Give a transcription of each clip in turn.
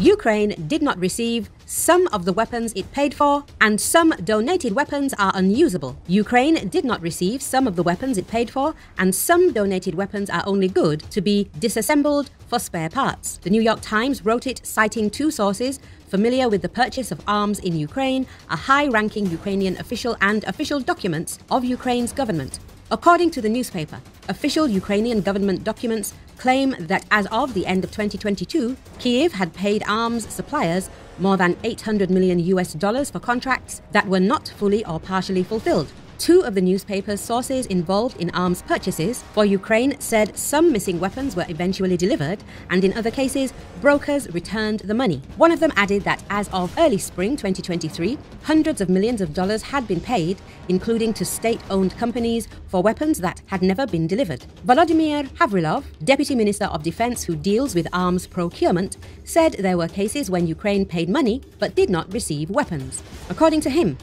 Ukraine did not receive some of the weapons it paid for, and some donated weapons are unusable. Ukraine did not receive some of the weapons it paid for, and some donated weapons are only good to be disassembled for spare parts. The New York Times wrote it citing two sources familiar with the purchase of arms in Ukraine, a high ranking Ukrainian official, and official documents of Ukraine's government. According to the newspaper, official Ukrainian government documents claim that as of the end of 2022, Kiev had paid arms suppliers more than 800 million US dollars for contracts that were not fully or partially fulfilled. Two of the newspaper's sources involved in arms purchases for Ukraine said some missing weapons were eventually delivered, and in other cases, brokers returned the money. One of them added that as of early spring 2023, hundreds of millions of dollars had been paid, including to state owned companies, for weapons that had never been delivered. Volodymyr Havrilov, Deputy Minister of Defense who deals with arms procurement, said there were cases when Ukraine paid money but did not receive weapons. According to him,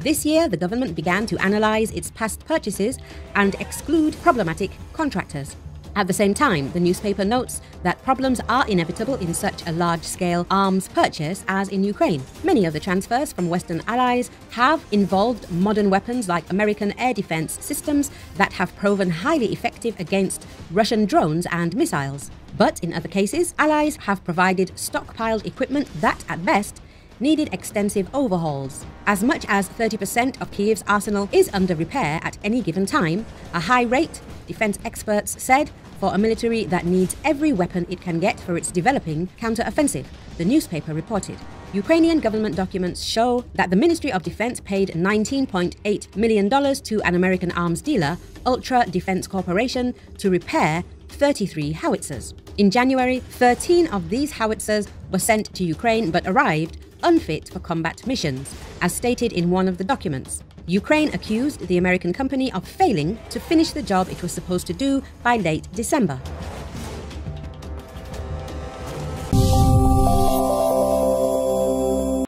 this year, the government began to analyse its past purchases and exclude problematic contractors. At the same time, the newspaper notes that problems are inevitable in such a large scale arms purchase as in Ukraine. Many of the transfers from Western allies have involved modern weapons like American air defense systems that have proven highly effective against Russian drones and missiles. But in other cases, allies have provided stockpiled equipment that, at best, needed extensive overhauls. As much as 30% of Kiev's arsenal is under repair at any given time, a high rate, defense experts said, for a military that needs every weapon it can get for its developing counter-offensive, the newspaper reported. Ukrainian government documents show that the Ministry of Defense paid $19.8 million to an American arms dealer, Ultra Defense Corporation, to repair 33 howitzers. In January, 13 of these howitzers were sent to Ukraine but arrived unfit for combat missions, as stated in one of the documents. Ukraine accused the American company of failing to finish the job it was supposed to do by late December.